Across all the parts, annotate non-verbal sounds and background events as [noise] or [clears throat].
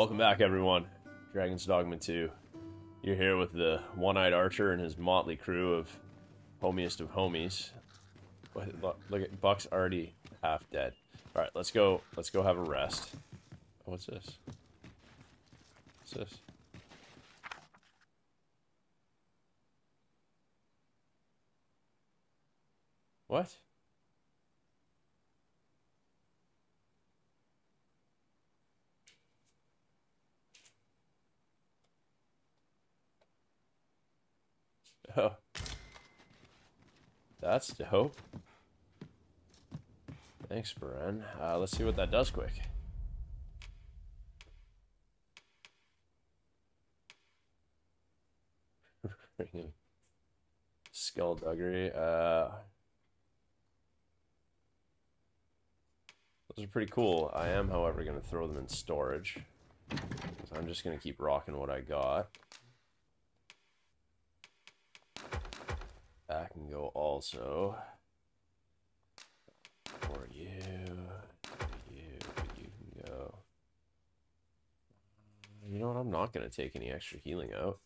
Welcome back, everyone. Dragon's Dogma 2. You're here with the one-eyed archer and his motley crew of homiest of homies. Look, look at Buck's already half dead. All right, let's go. Let's go have a rest. Oh, what's this? What's this? What? Oh. That's dope. Thanks, Bren. Uh, let's see what that does quick. [laughs] Skullduggery. Uh, those are pretty cool. I am, however, going to throw them in storage. I'm just going to keep rocking what I got. That can go also. For you, you, you can go. You know what? I'm not going to take any extra healing out.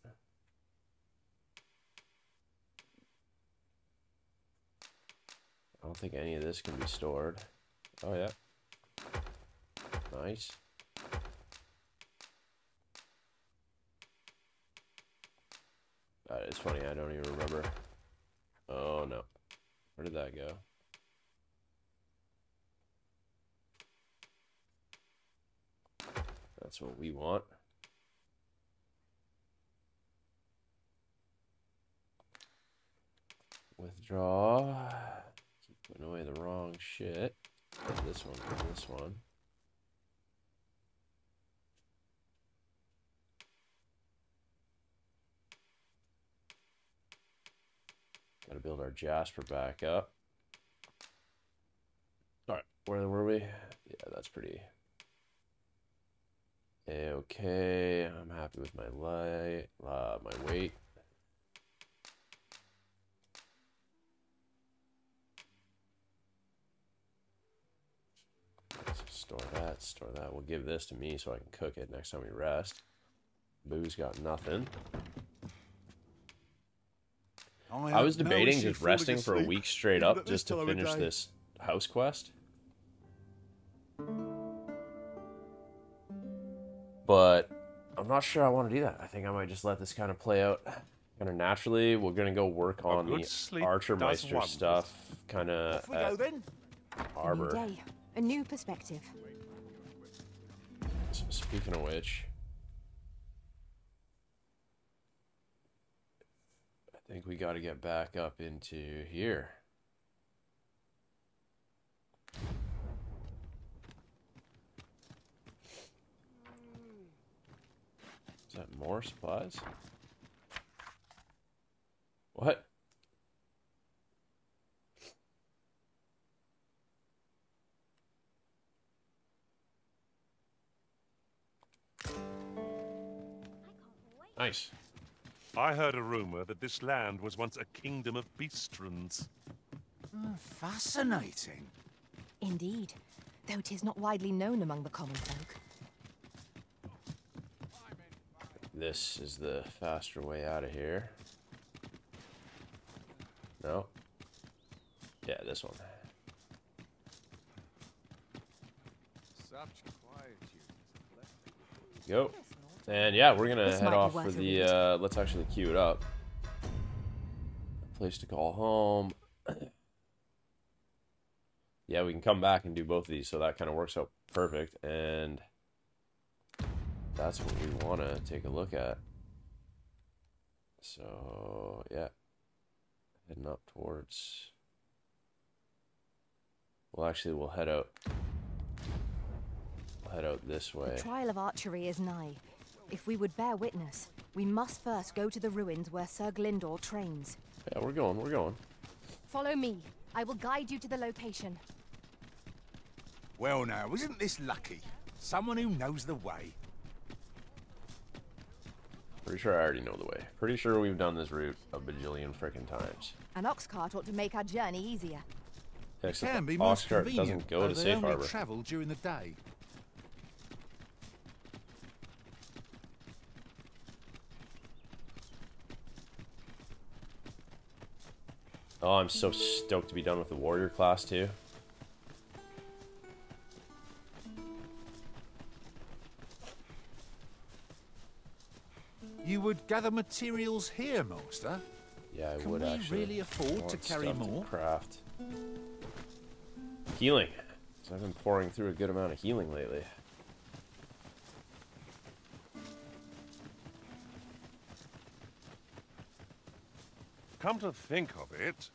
I don't think any of this can be stored. Oh, yeah. Nice. Uh, that is funny, I don't even remember. Oh no. Where did that go? That's what we want. Withdraw. Keep putting away the wrong shit. this one, this one. Got to build our Jasper back up. All right, where were we? Yeah, that's pretty okay. I'm happy with my light, uh, my weight. store that, store that. We'll give this to me so I can cook it next time we rest. Boo's got nothing. I was debating just resting for a week straight up [laughs] just to finish this house quest. But I'm not sure I want to do that. I think I might just let this kind of play out kind of naturally. We're going to go work on the Archer Maister stuff kind of at Harbor. A new day, a new perspective. So speaking of which, I think we got to get back up into here. Is that more supplies? What? Nice. I heard a rumor that this land was once a kingdom of beastren. Mm, fascinating. Indeed, though it is not widely known among the common folk. This is the faster way out of here. No. Yeah, this one. Go. And yeah, we're gonna this head off for the, uh, let's actually queue it up. Place to call home. [clears throat] yeah, we can come back and do both of these, so that kind of works out perfect. And that's what we want to take a look at. So, yeah. Heading up towards... Well, actually, we'll head out. We'll head out this way. The trial of archery is nigh. If we would bear witness, we must first go to the ruins where Sir Glindor trains. Yeah, we're going, we're going. Follow me. I will guide you to the location. Well now, isn't this lucky? Someone who knows the way. Pretty sure I already know the way. Pretty sure we've done this route a bajillion frickin' times. An ox cart ought to make our journey easier. Yeah, it can be ox cart doesn't go to safe harbor. travel during the day. Oh, I'm so stoked to be done with the warrior class too. You would gather materials here, Master? Yeah, I Can would we actually. really afford to carry more? craft. Healing. 'Cause I've been pouring through a good amount of healing lately. Come to think of it,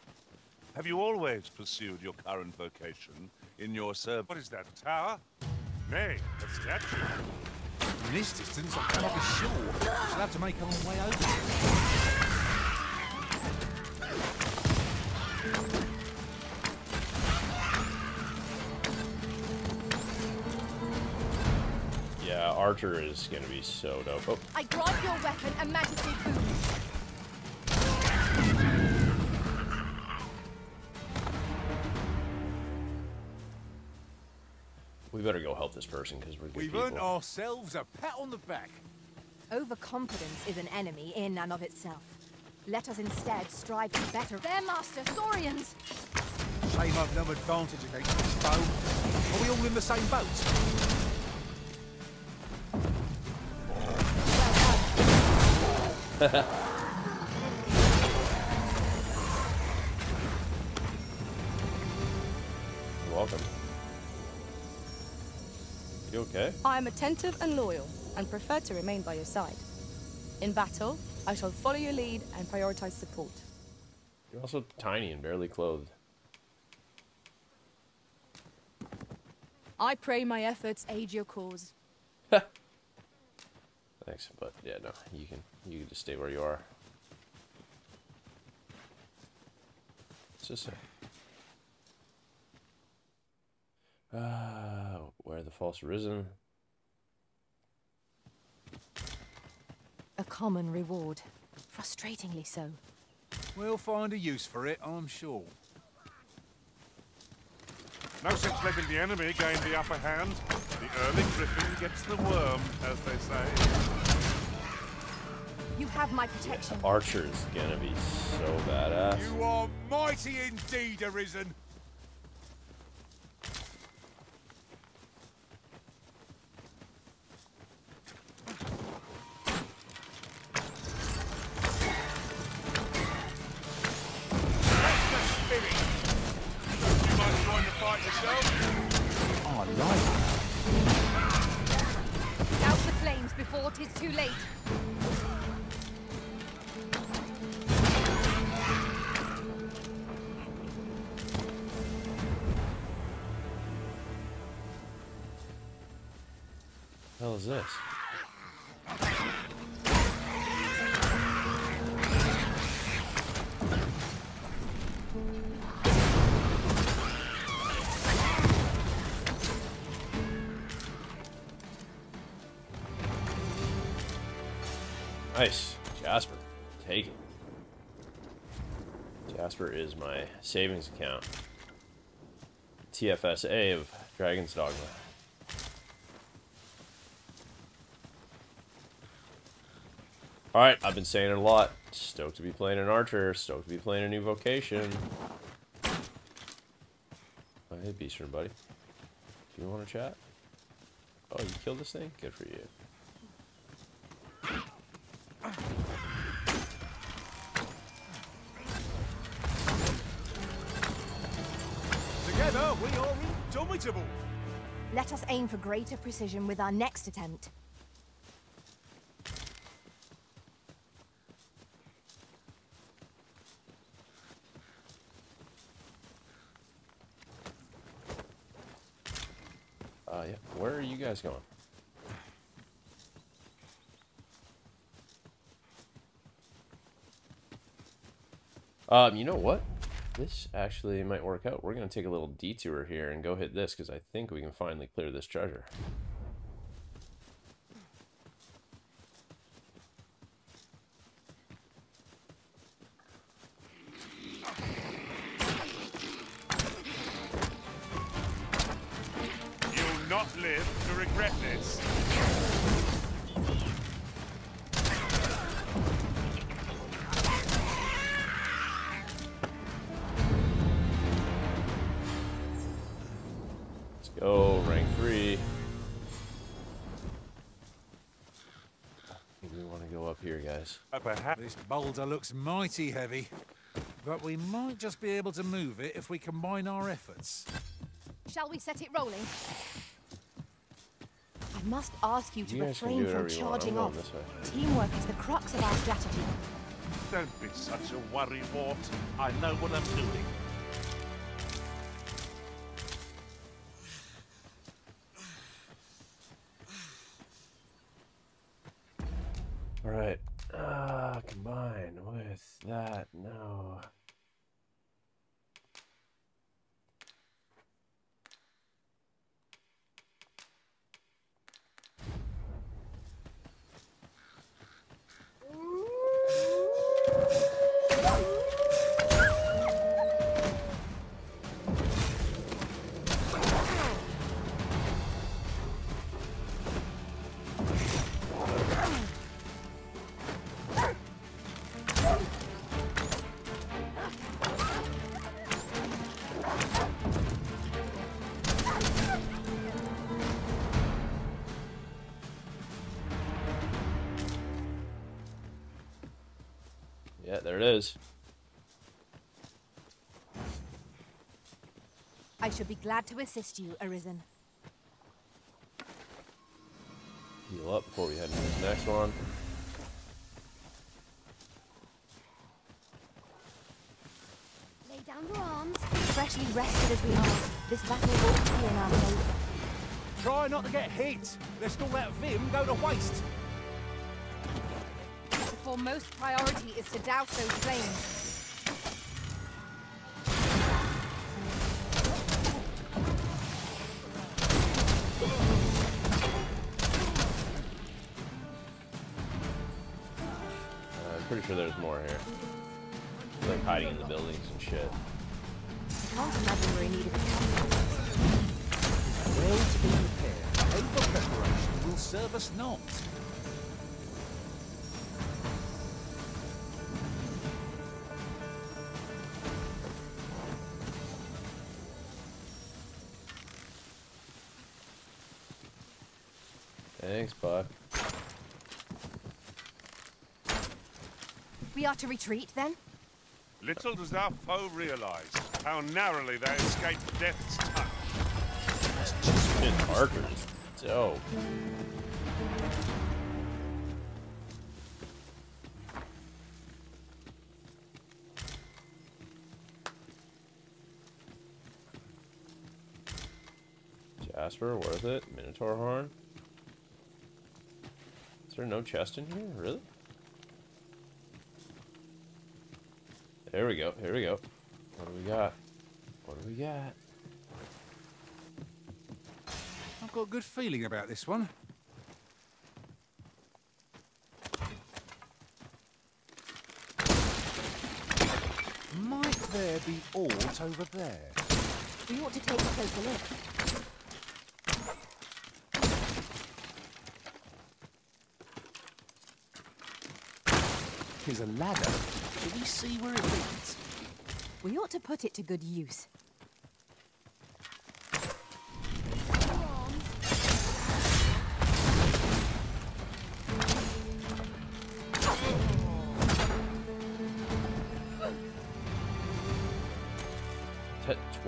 have you always pursued your current vocation in your service? What is that, a tower? Nay, a statue. From this distance, I cannot be sure. Shall have to make our way over. Yeah, Archer is gonna be so dope. Oh, I grant your weapon a majesty boon. We better go help this person because we're good We've people. earned ourselves a pat on the back. Overconfidence is an enemy in and of itself. Let us instead strive to better their master, Saurians. Shame I've no advantage against this foe. Are we all in the same boat? Well [laughs] [laughs] okay? I am attentive and loyal, and prefer to remain by your side. In battle, I shall follow your lead and prioritize support. You're also tiny and barely clothed. I pray my efforts aid your cause. [laughs] Thanks, but yeah, no, you can you can just stay where you are. It's just a... Ah, where the false risen? A common reward. Frustratingly so. We'll find a use for it, I'm sure. No sense letting the enemy gain the upper hand. The early griffin gets the worm, as they say. You have my protection. Archer is gonna be so badass. You are mighty indeed, Arisen. Fight yourself. I the flames before 'tis too late. The hell is this? Is my savings account. TFSA of Dragon's Dogma. Alright, I've been saying it a lot. Stoked to be playing an archer. Stoked to be playing a new vocation. Oh, hey, Beastren, buddy. Do you want to chat? Oh, you killed this thing? Good for you. Together, we are indomitable. Let us aim for greater precision with our next attempt. Uh, yeah. Where are you guys going? Um, you know what? This actually might work out. We're gonna take a little detour here and go hit this because I think we can finally clear this treasure. You'll not live to regret this. Up here. Perhaps This boulder looks mighty heavy, but we might just be able to move it if we combine our efforts. Shall we set it rolling? I must ask you to You refrain from whatever you want. I'm charging off. Teamwork is the crux of our strategy. don't be such a worrywart. I know what I'm doing. Combine with that. No. There it is. I should be glad to assist you, Arisen. Heal up before we head into this next one. Lay down your arms. Freshly rested as we are, this battle won't be in our favor. Try not to get hit, lest all that vim go to waste. The foremost priority is to douse those flames. Uh, I'm pretty sure there's more here. Like hiding in the buildings and shit. Can't imagine we're in need of a Well to be prepared. Over preparation will serve us not. We are to retreat then? Little does our foe realize how narrowly they escaped death's touch. Shit, archers. Dope. Jasper, worth it. Minotaur horn. Is there no chest in here? Really? There we go. Here we go. What do we got? What do we got? I've got a good feeling about this one. Might there be aught over there? We ought to take a closer look. Here's a ladder. Shall we see where it leads? We ought to put it to good use.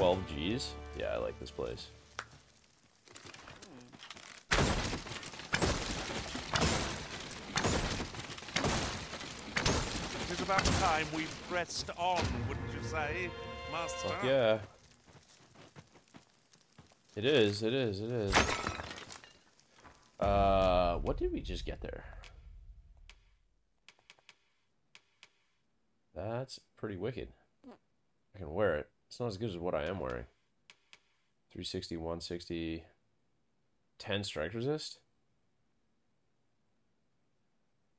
12 G's? Yeah, I like this place. It is about time we pressed on, wouldn't you say, Master? Fuck yeah. It is, it is, it is. Uh, what did we just get there? That's pretty wicked. I can wear it. It's not as good as what I am wearing. 360, 160, 10 strike resist.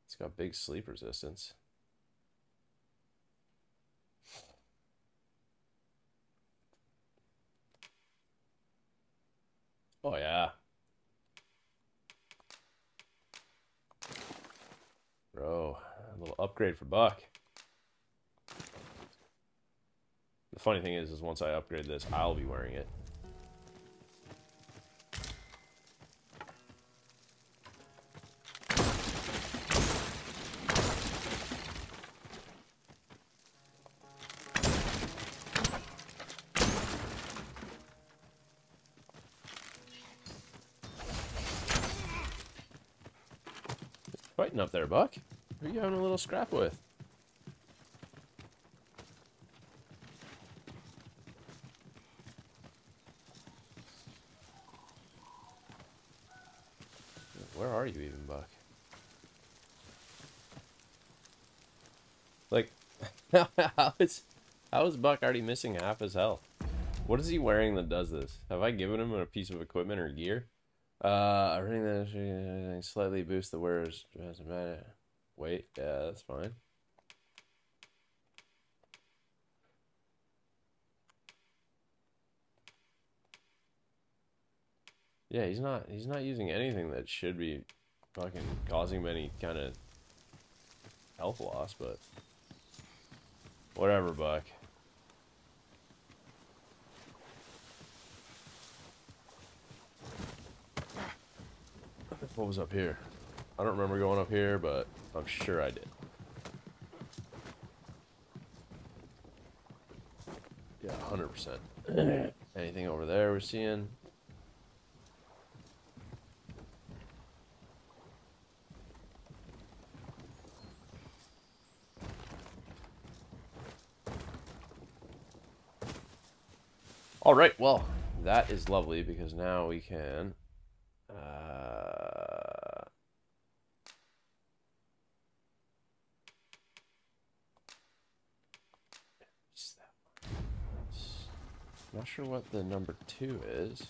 It's got big sleep resistance. Oh yeah. Bro, a little upgrade for Buck. The funny thing is, is once I upgrade this, I'll be wearing it. Buck? Who are you having a little scrap with? Where are you even, Buck? Like, [laughs] how is, how is Buck already missing half his health? What is he wearing that does this? Have I given him a piece of equipment or gear? Uh, I think that slightly boost the wearer's. Wait, yeah, that's fine. Yeah, he's not. He's not using anything that should be fucking causing him any kind of health loss, but whatever, Buck. What was up here? I don't remember going up here, but I'm sure I did. Yeah, 100%. [clears throat] Anything over there we're seeing? All right, well, that is lovely because now we can uh, not sure what the number two is.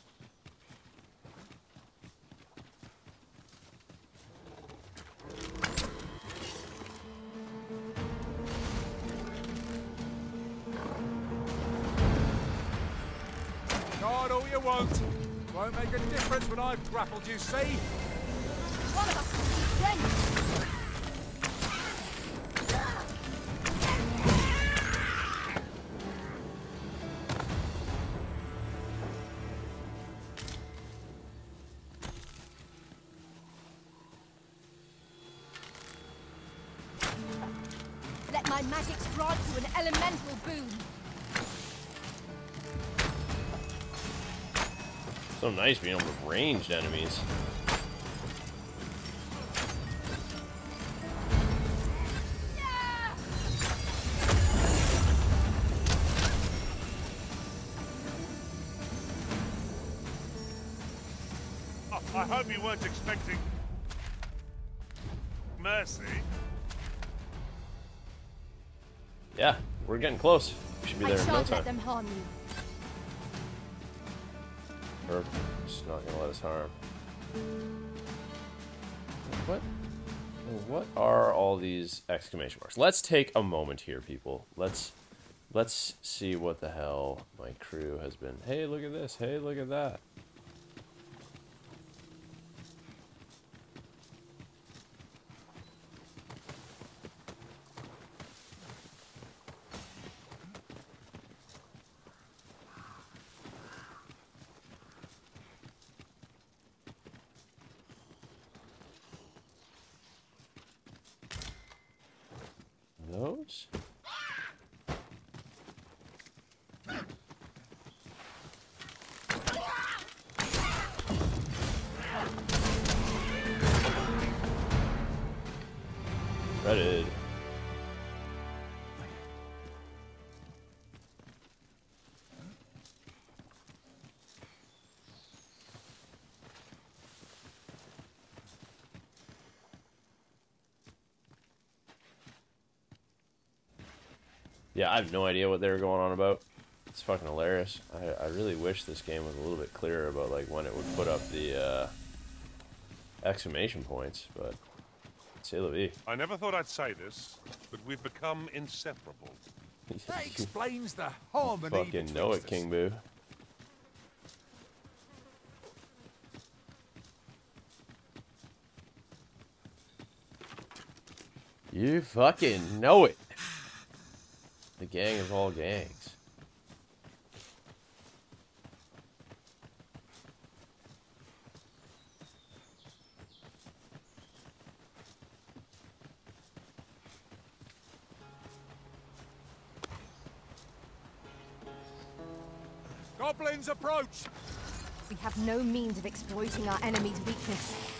All you want. Won't make a difference when I've grappled you, see? My magics grant you an elemental boon. So nice being able to ranged enemies. I hope you weren't expecting mercy. We're getting close. We should be I there in no time. them harm you. Or just not gonna let us harm. What? What are all these exclamation marks? Let's take a moment here, people. Let's let's see what the hell my crew has been. Hey, look at this. Hey, look at that. Those? Reddit. Yeah, I have no idea what they were going on about. It's fucking hilarious. I, I really wish this game was a little bit clearer about like when it would put up the uh, exclamation points, but c'est la vie. I never thought I'd say this, but we've become inseparable. That explains the harmony You fucking know it, us. King Boo. You fucking know it. The gang of all gangs. Goblins approach! We have no means of exploiting our enemy's weakness.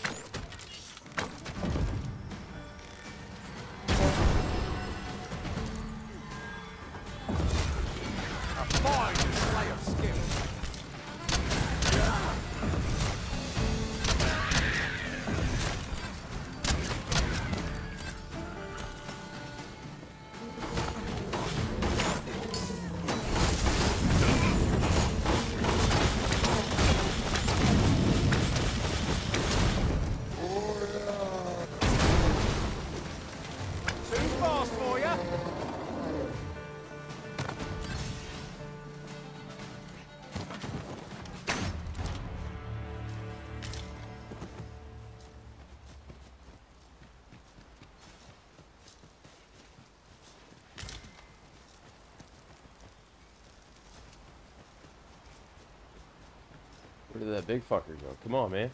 Did that big fucker go? Come on, man.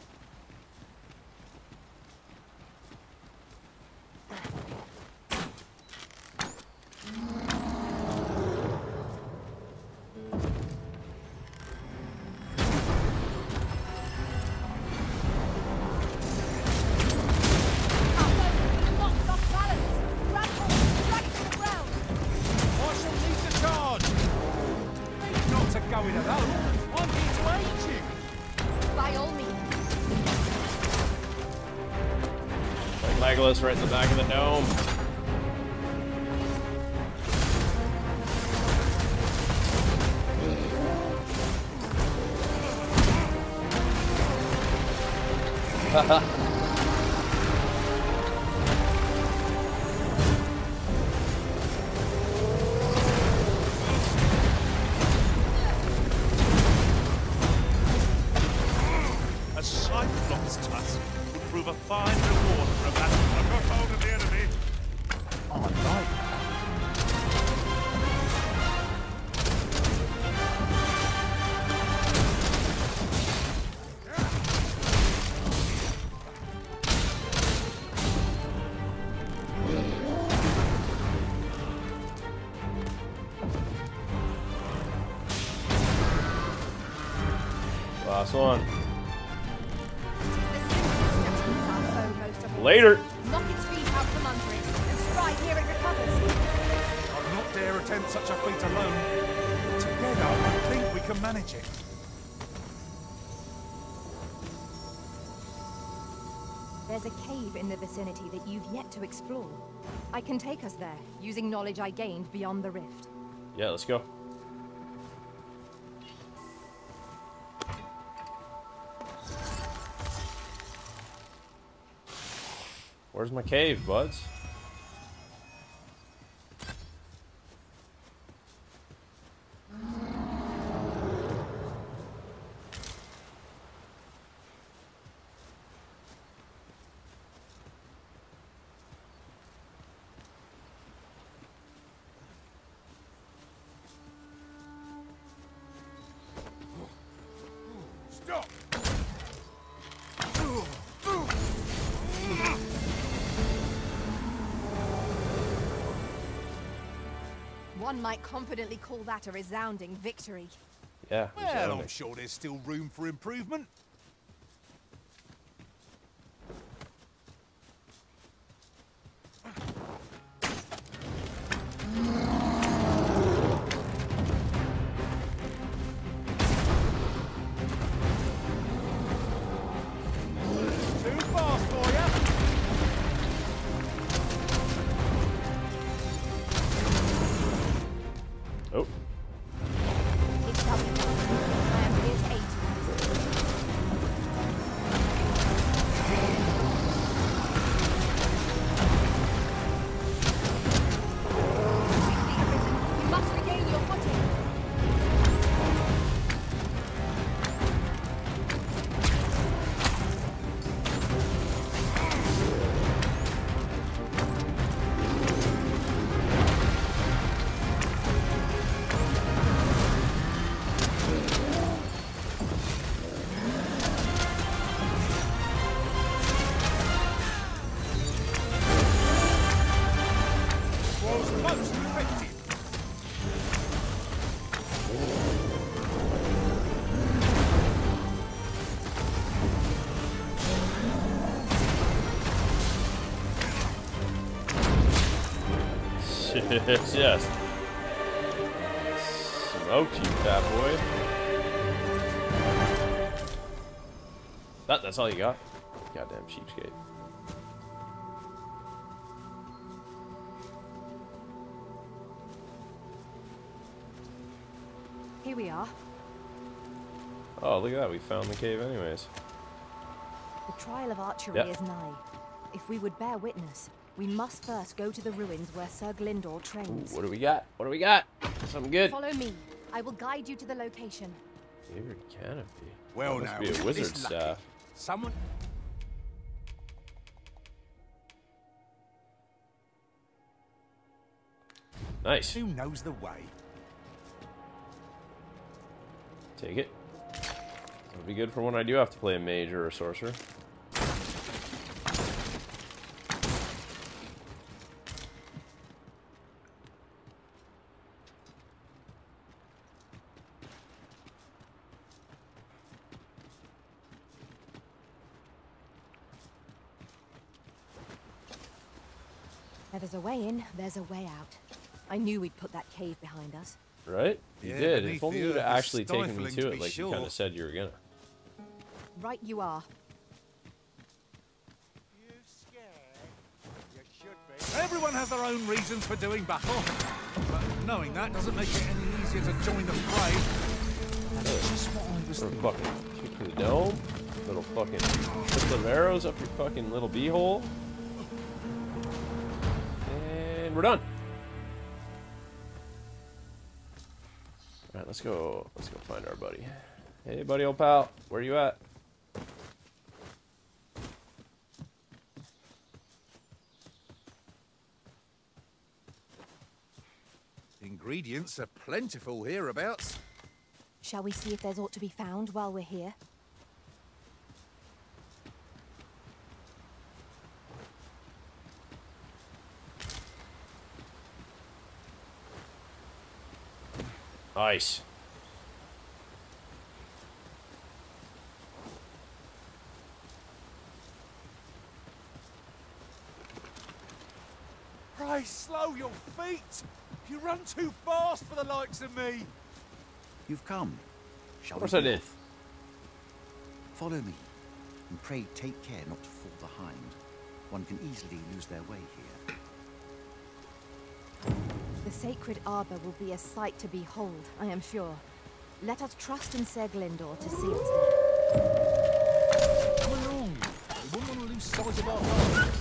Right in the back of the dome. Of all. Later. Knock its feet out from under it and strike here it recovers. I'd not dare attempt such a feat alone. Together, I think we can manage it. There's a cave in the vicinity that you've yet to explore. I can take us there, using knowledge I gained beyond the rift. Yeah, let's go. Where's my cave, buds? One might confidently call that a resounding victory. Yeah. Well. I'm sure there's still room for improvement. Yes. Smoked you, fat boy. That, that's all you got? Goddamn cheapskate. Here we are. Oh, look at that. We found the cave anyways. The trial of archery Yep. is nigh. If we would bear witness, we must first go to the ruins where Sir Glindor Ooh, trains. what do we got? What do we got? Something good. Follow me. I will guide you to the location. Favored canopy. Well, that must now, be a wizard this staff. Someone. Nice. Who knows the way? Take it. It'll be good for when I do have to play a mage or a sorcerer. Where there's a way in, there's a way out. I knew we'd put that cave behind us. Right? You Yeah, did. beneath If only you'd actually taken me to to it be like you kind of said you were gonna. Right you are. You scared? You should be. Everyone has their own reasons for doing battle. But knowing that doesn't make it any easier to join the fray. That's just what I was thinking. fucking kick to the dome. Little fucking triplet of arrows up your fucking little beehole. We're done. Alright, let's go let's go find our buddy. Hey buddy old pal, where you at? Ingredients are plentiful hereabouts. Shall we see if there's aught to be found while we're here? Nice. Pray slow your feet. You run too fast for the likes of me. You've come. Shall Of course I did. Follow me, and pray take care not to fall behind. One can easily lose their way here. The sacred arbor will be a sight to behold, I am sure. Let us trust in Ser Glindor to see us there. Come along. Wouldn't want to lose sight of our road.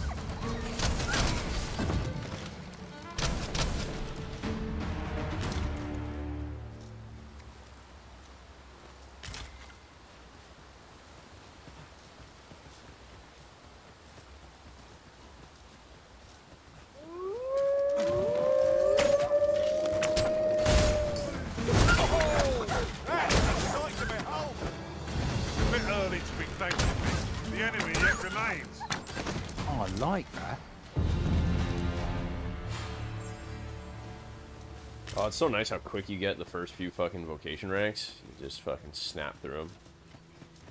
It's so nice how quick you get the first few fucking vocation ranks. You just fucking snap through them.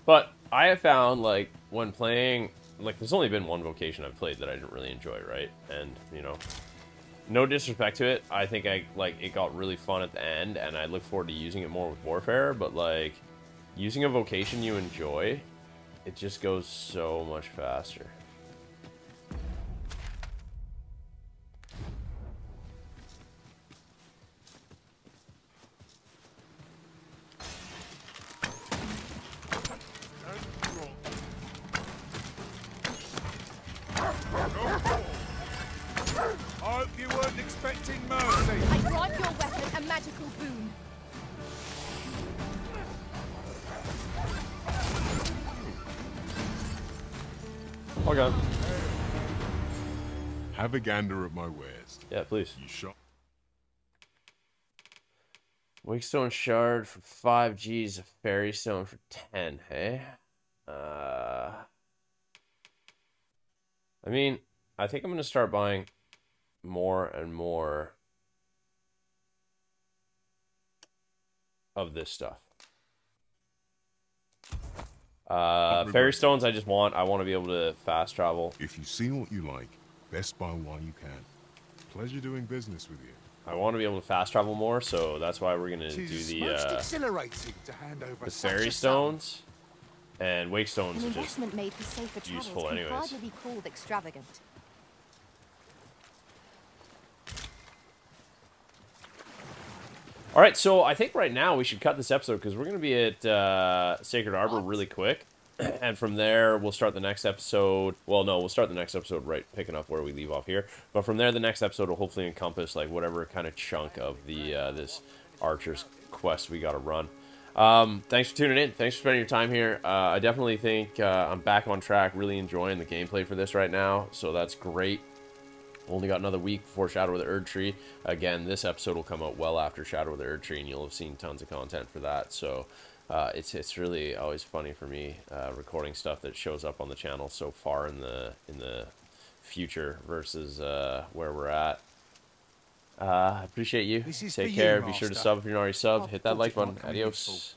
But I have found, like, when playing, like, there's only been one vocation I've played that I didn't really enjoy, right? And, you know, no disrespect to it, I think I, like, it got really fun at the end, and I look forward to using it more with Warfarer, but, like, using a vocation you enjoy, it just goes so much faster. Hope you weren't expecting mercy. I grant your weapon a magical boon. Okay. Have a gander at my wares. Yeah, please. You shot. Wakestone shard for five G's, a ferrystone for ten. Hey, uh, I mean, I think I'm gonna start buying more and more of this stuff. Uh, Not ferrystones, I just want. I want to be able to fast travel. If you see what you like, best buy while you can. Pleasure doing business with you. I want to be able to fast travel more, so that's why we're gonna do the most uh, to hand over the fairy a sum. stones and wakestones. An are just made for safer useful can anyways. hardly be called extravagant. All right, so I think right now we should cut this episode because we're going to be at uh, Sacred Arbor really quick, [clears throat] and from there we'll start the next episode. Well, no, we'll start the next episode right picking up where we leave off here. But from there, the next episode will hopefully encompass like whatever kind of chunk of the uh, this Archer's quest we got to run. Um, thanks for tuning in. Thanks for spending your time here. Uh, I definitely think uh, I'm back on track. Really enjoying the gameplay for this right now, so that's great. Only got another week before Shadow of the Erdtree. Again, this episode will come out well after Shadow of the Erdtree, and you'll have seen tons of content for that. So, uh, it's it's really always funny for me uh, recording stuff that shows up on the channel so far in the in the future versus uh, where we're at. Uh, I appreciate you. This is for Take you, care. Be sure to sub if you're not already subbed. Hit that like button. Adios.